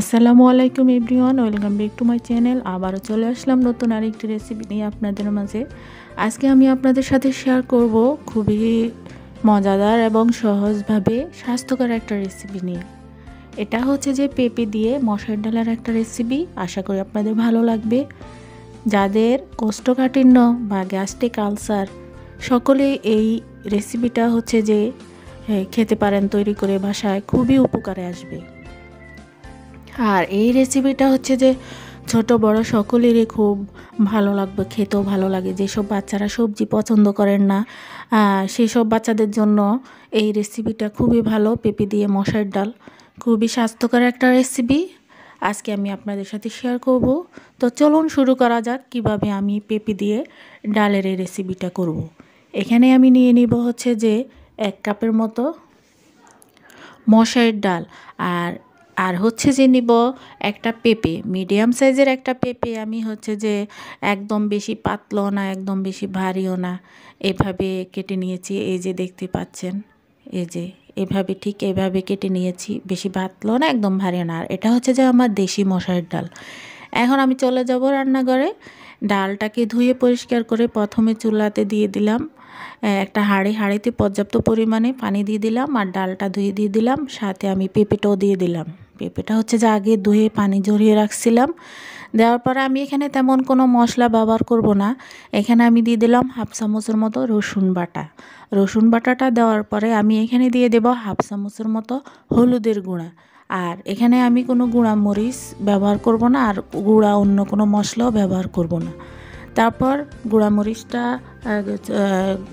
আসসালামু আলাইকুম everyone, welcome back to my channel. আবারও চলে আসলাম নতুন আরেকটি রেসিপি নিয়ে আপনাদের মাঝে। আজকে আমি আপনাদের সাথে শেয়ার করব খুবই মজাদার এবং সহজভাবে স্বাস্থ্যকর একটা রেসিপি নিয়ে। এটা হচ্ছে যে পেঁপে দিয়ে মশার ডালের একটা রেসিপি আশা করি আপনাদের ভালো লাগবে। যাদের কোষ্ঠকাঠিন্য বা গ্যাস্ট্রিক আলসার সকলে এই রেসিপিটা হচ্ছে যে খেতে পারেন তৈরি করে বাসায়, খুবই উপকারে আসবে। আর এই রেসিপিটা হচ্ছে যে ছোট বড় সকলেরই খুব ভালো লাগবে, খেতেও ভালো লাগে। যেসব বাচ্চারা সবজি পছন্দ করেন না সেই সব বাচ্চাদের জন্য এই রেসিপিটা খুবই ভালো, পেঁপে দিয়ে মশার ডাল। খুবই স্বাস্থ্যকর একটা রেসিপি আজকে আমি আপনাদের সাথে শেয়ার করব। তো চলুন শুরু করা যাক কীভাবে আমি পেঁপে দিয়ে ডালের এই রেসিপিটা করব। এখানে আমি নিয়ে নিব হচ্ছে যে এক কাপের মতো মশাইয়ের ডাল। আর আর হচ্ছে যে নিব একটা পেঁপে মিডিয়াম সাইজের একটা পেঁপে, আমি হচ্ছে যে একদম বেশি পাতলও না, একদম বেশি ভারীও না, এভাবে কেটে নিয়েছি, এই যে দেখতে পাচ্ছেন, এই যে এভাবে, ঠিক এভাবে কেটে নিয়েছি, বেশি পাতলও না, একদম ভারীও না, আর এটা হচ্ছে যে আমার দেশি মশার ডাল। এখন আমি চলে যাব রান্নাঘরে, ডালটাকে ধুয়ে পরিষ্কার করে প্রথমে চুলাতে দিয়ে দিলাম একটা হাঁড়ি, হাঁড়িতে পর্যাপ্ত পরিমাণে পানি দিয়ে দিলাম, আর ডালটা ধুয়ে দিয়ে দিলাম, সাথে আমি পেঁপেটাও দিয়ে দিলাম। পেঁপেটা হচ্ছে যে আগে ধুয়ে পানি ঝরিয়ে রাখছিলাম। দেওয়ার পরে আমি এখানে তেমন কোনো মশলা ব্যবহার করব না। এখানে আমি দিয়ে দিলাম হাফ চামচের মতো রসুন বাটা। রসুন বাটাটা দেওয়ার পরে আমি এখানে দিয়ে দেব হাফ চামচের মতো হলুদের গুঁড়া। আর এখানে আমি কোনো গুঁড়া মরিচ ব্যবহার করব না আর গুঁড়া অন্য কোনো মশলাও ব্যবহার করব না। তারপর গুঁড়া মরিচটা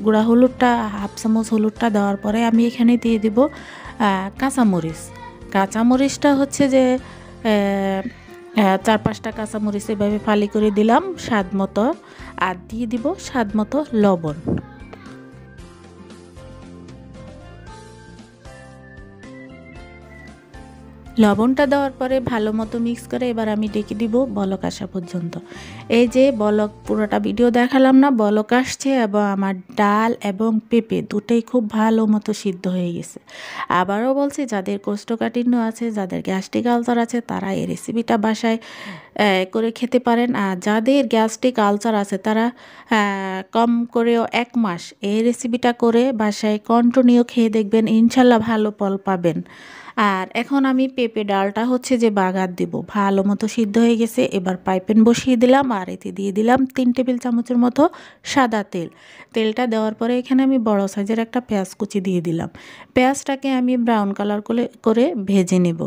গুঁড়া হলুদটা, হাফ চামচ হলুদটা দেওয়ার পরে আমি এখানে দিয়ে দেব কাঁচামরিচ। কাঁচামরিচটা হচ্ছে যে চার পাঁচটা কাঁচামরিচ এভাবে ফালি করে দিলাম স্বাদ মতো। আর দিয়ে দিব স্বাদ মতো লবণ। লবণটা দেওয়ার পরে ভালো মতো মিক্স করে এবার আমি ডেকে দিব বলক আসা পর্যন্ত। এই যে বলক, পুরোটা ভিডিও দেখালাম না, বলক আসছে এবং আমার ডাল এবং পেঁপে দুটোই খুব ভালো মতো সিদ্ধ হয়ে গেছে। আবারও বলছি, যাদের কোষ্ঠকাঠিন্য আছে, যাদের গ্যাস্ট্রিক আলসার আছে, তারা এই রেসিপিটা বাসায় করে খেতে পারেন। আর যাদের গ্যাস্ট্রিক আলসার আছে, তারা কম করেও এক মাস এই রেসিপিটা করে বাসায় কন্টিনিউ খেয়ে দেখবেন, ইনশাল্লাহ ভালো ফল পাবেন। আর এখন আমি পেঁপে ডালটা হচ্ছে যে বাগার দেব। ভালো মতো সিদ্ধ হয়ে গেছে, এবার পাইপেন বসিয়ে দিলাম আর এতে দিয়ে দিলাম তিন টেবিল চামচের মতো সাদা তেল। তেলটা দেওয়ার পরে এখানে আমি বড় সাইজের একটা পেঁয়াজ কুচি দিয়ে দিলাম। পেঁয়াজটাকে আমি ব্রাউন কালার করে ভেজে নেব।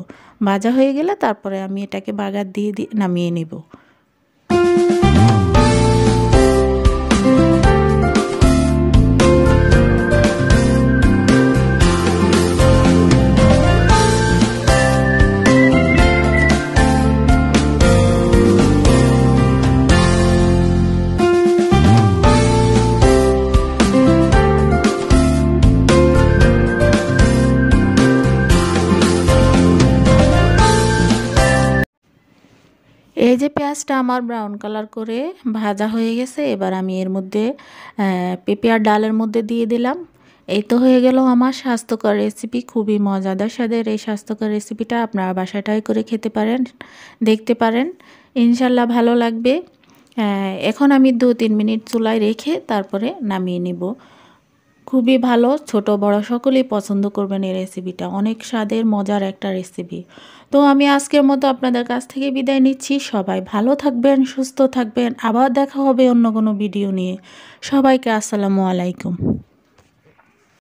ভাজা হয়ে গেলে তারপরে আমি এটাকে বাগার দিয়ে দিয়ে নামিয়ে নেব। এই যে পেঁয়াজটা আমার ব্রাউন কালার করে ভাজা হয়ে গেছে, এবার আমি এর মধ্যে পেঁপে আর ডালের মধ্যে দিয়ে দিলাম। এই তো হয়ে গেল আমার স্বাস্থ্যকর রেসিপি খুবই মজাদার স্বাদের এই স্বাস্থ্যকর রেসিপিটা আপনারা বাসাটাই করে খেতে পারেন, দেখতে পারেন। ইনশাল্লাহ ভালো লাগবে। এখন আমি দু তিন মিনিট চুলায় রেখে তারপরে নামিয়ে নিব। খুবই ভালো। ছোট, বড় সকলেই পছন্দ করবেন এই রেসিপিটা অনেক স্বাদের, মজার একটা রেসিপি তো আমি আজকের মতো আপনাদের কাছ থেকে বিদায় নিচ্ছি। সবাই ভালো থাকবেন, সুস্থ থাকবেন। আবার দেখা হবে অন্য কোনো ভিডিও নিয়ে। সবাইকে আসসালামু আলাইকুম।